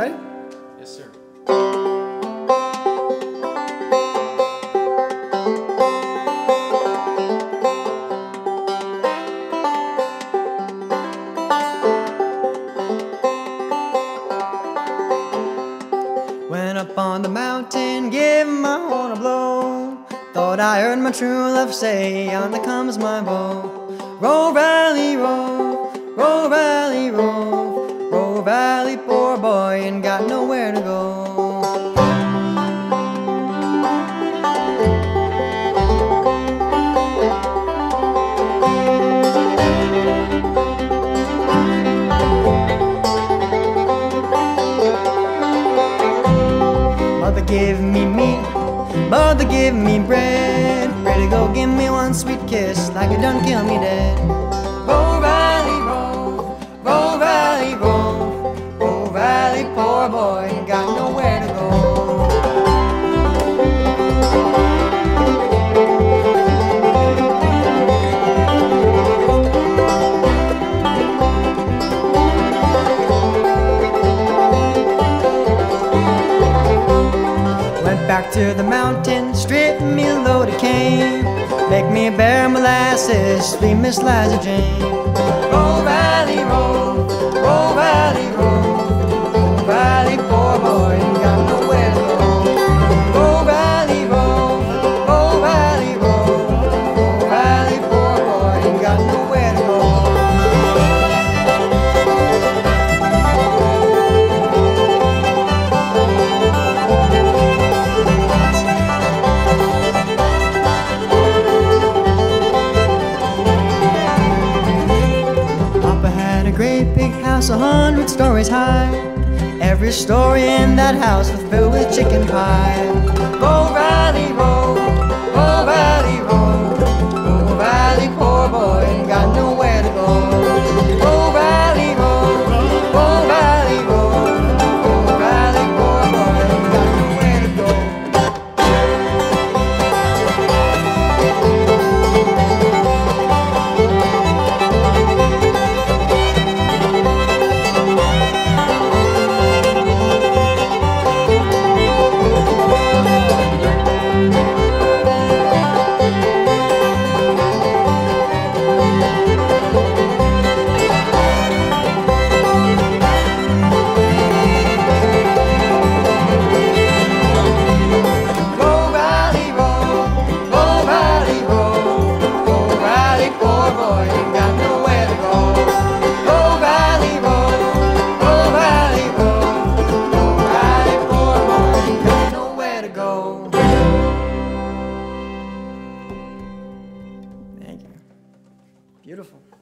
ready? Yes, sir. Went up on the mountain, gave my horn a blow. Thought I heard my true love say, On the comes my bow. Roll, Riley, roll, roll, Riley, roll. Riley, poor boy, ain't got nowhere to go. Mother give me meat, mother give me bread. Ready to go give me one sweet kiss, like it done kill me dead. Roll Riley, poor boy, ain't got nowhere to go. Went back to the mountain, stripped me a load of cane. Make me a bear molasses, sweet Miss Liza Jane. Roll Riley, roll, roll Riley, roll house, a hundred stories high. Every story in that house was filled with chicken pie. Riley, roll, roll Beautiful.